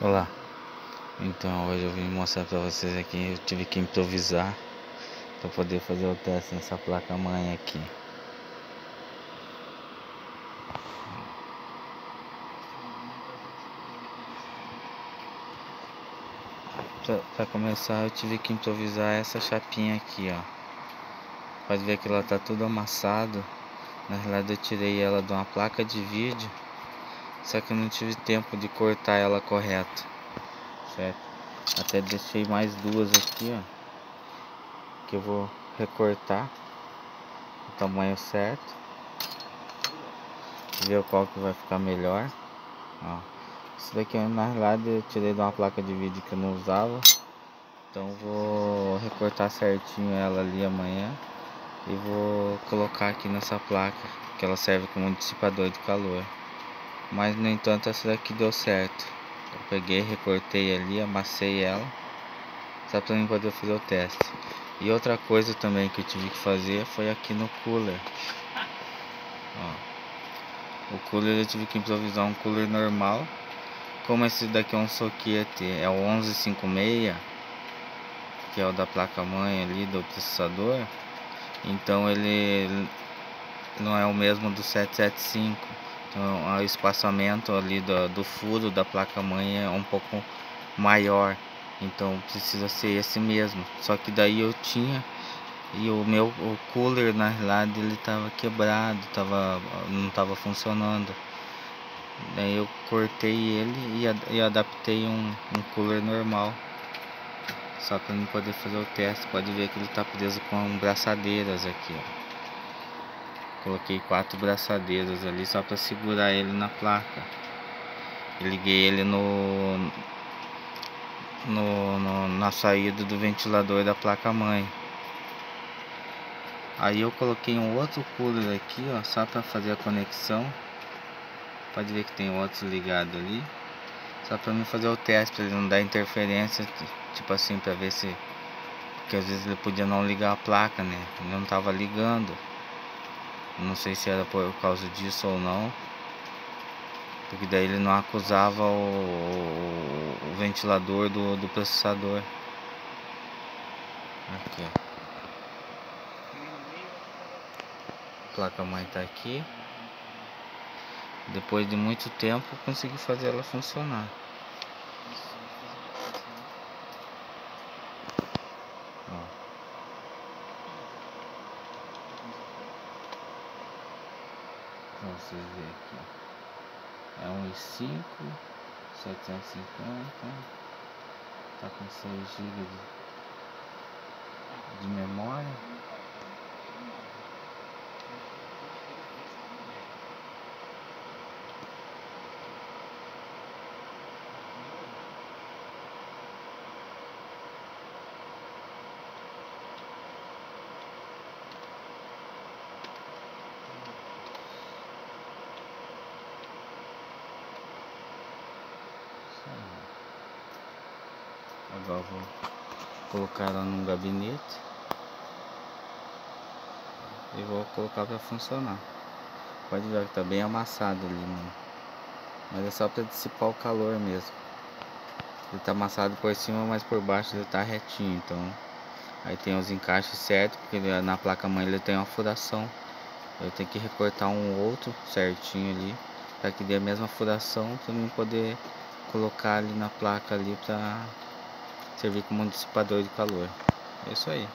Olá, então hoje eu vim mostrar para vocês aqui, eu tive que improvisar para poder fazer o teste nessa placa mãe aqui. Para começar eu tive que improvisar essa chapinha aqui, ó. Pode ver que ela tá tudo amassado. Na realidade eu tirei ela de uma placa de vídeo só que eu não tive tempo de cortar ela correto. Certo? Até deixei mais duas aqui, ó. Que eu vou recortar o tamanho certo. Ver qual que vai ficar melhor. Ó. Isso daqui na realidade eu tirei de uma placa de vídeo que eu não usava. Então vou recortar certinho ela ali amanhã. E vou colocar aqui nessa placa. Que ela serve como dissipador de calor. Mas no entanto essa daqui deu certo. Eu peguei, recortei ali, amassei ela. Só para mim poder fazer o teste. E outra coisa também que eu tive que fazer foi aqui no cooler. Ó. O cooler eu tive que improvisar um cooler normal. Como esse daqui é um soquete, é o 1156, que é o da placa mãe ali do processador. Então ele não é o mesmo do 775 então, o espaçamento ali do, do furo da placa-mãe é um pouco maior. Então precisa ser esse mesmo. Só que daí eu tinha e o meu o cooler na realidade ele estava quebrado, tava, não estava funcionando. Daí eu cortei ele e, e adaptei um, um cooler normal. Só para não poder fazer o teste. Pode ver que ele está preso com braçadeiras aqui. Ó. Coloquei quatro braçadeiras ali só para segurar ele na placa. Liguei ele no, no, no, na saída do ventilador da placa mãe. Aí eu coloquei um outro cooler aqui, ó, só para fazer a conexão. Pode ver que tem outros ligados ali. Só para mim fazer o teste, para ele não dar interferência, tipo assim, para ver se... Porque às vezes ele podia não ligar a placa, né? Ele não tava ligando. Não sei se era por causa disso ou não. Porque daí ele não acusava o, o ventilador do, do processador. Aqui. A placa mãe tá aqui. Depois de muito tempo consegui fazer ela funcionar. Vocês verem aqui. É um i5 750. Tá com 6 GB de, de memória. Agora vou colocar ela num gabinete e vou colocar para funcionar. Pode ver que tá bem amassado ali, né? mas é só para dissipar o calor mesmo. Ele tá amassado por cima, mas por baixo ele tá retinho, então aí tem os encaixes certos, porque na placa mãe ele tem uma furação. Eu tenho que recortar um outro certinho ali, para que dê a mesma furação, para mim poder colocar ali na placa ali para servir como um dissipador de calor. É isso aí.